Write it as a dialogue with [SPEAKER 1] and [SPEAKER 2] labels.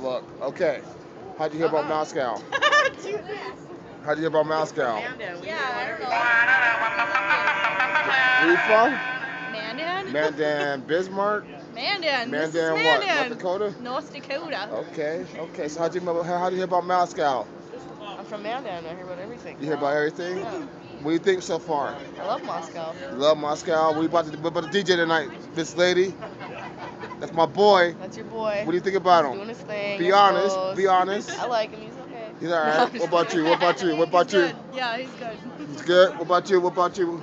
[SPEAKER 1] Look, okay. How'd you hear about. Moscow? How'd you hear about Moscow?
[SPEAKER 2] Yeah,
[SPEAKER 1] Where you from?
[SPEAKER 2] Mandan?
[SPEAKER 1] Mandan, Bismarck?
[SPEAKER 2] Mandan. This is
[SPEAKER 1] Mandan what? North Dakota?
[SPEAKER 2] North Dakota.
[SPEAKER 1] Okay, okay. So how'd you, how- how'd you hear about Moscow?
[SPEAKER 3] I'm from Mandan. I hear about everything.
[SPEAKER 1] You hear about everything?
[SPEAKER 3] Yeah.
[SPEAKER 1] What do you think so far?
[SPEAKER 3] I love Moscow.
[SPEAKER 1] You love Moscow? We about to, we about to DJ tonight, this lady. That's my boy.
[SPEAKER 3] That's your boy.
[SPEAKER 1] What do you think about
[SPEAKER 3] He's
[SPEAKER 1] him?
[SPEAKER 3] doing his thing.
[SPEAKER 1] Be honest, be honest.
[SPEAKER 3] I like him. He's okay.
[SPEAKER 1] He's all right. What about you? What about you? What about
[SPEAKER 2] He's
[SPEAKER 1] you?
[SPEAKER 2] good. Yeah, he's good.
[SPEAKER 1] He's good. What about you? What about you?